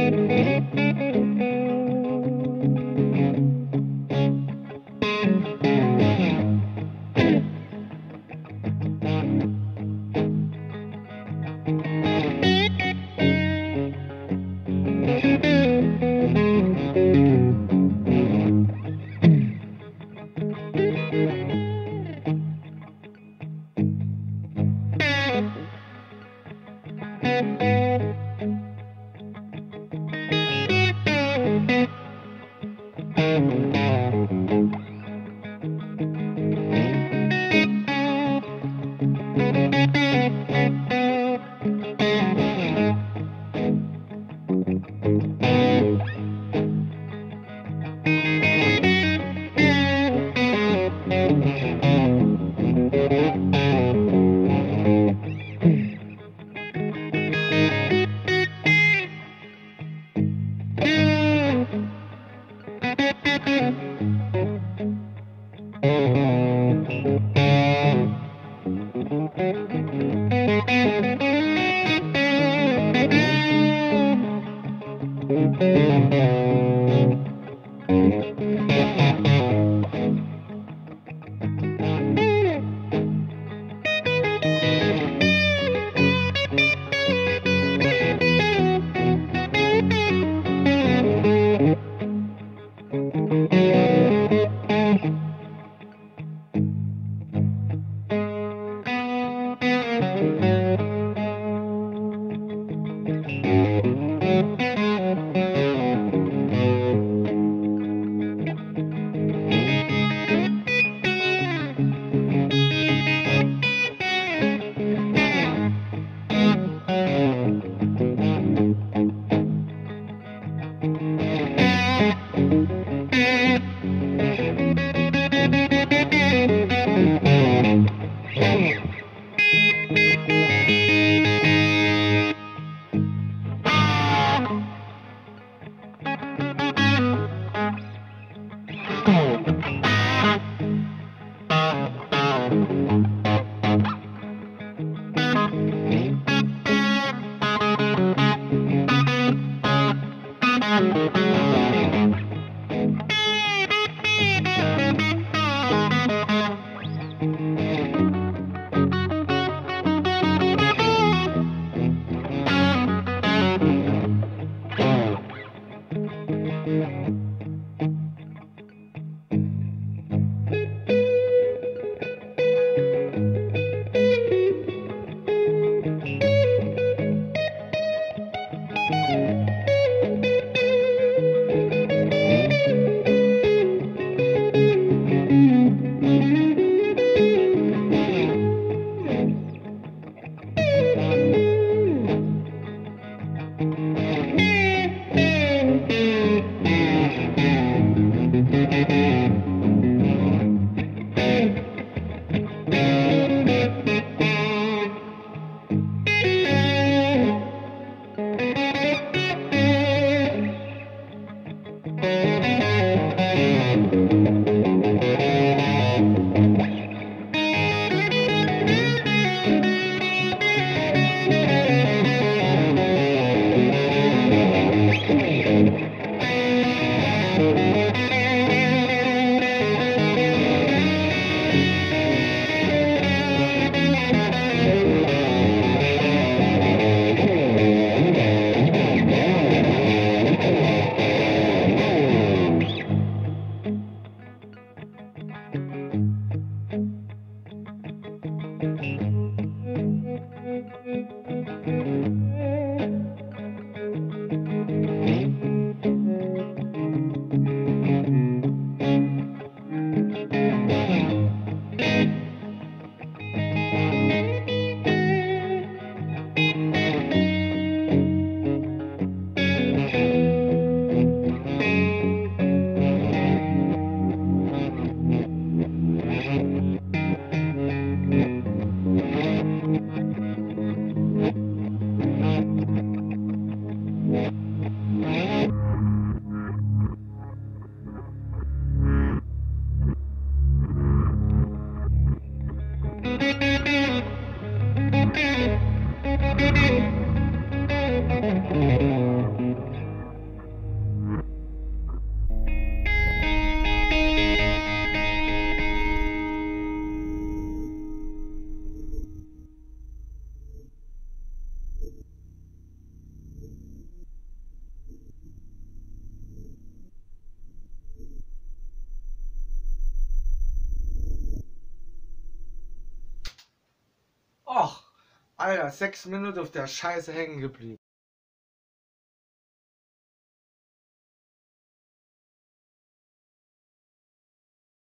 Thank you. thank you Thank you. Och, Alter, sechs Minuten auf der Scheiße hängen geblieben.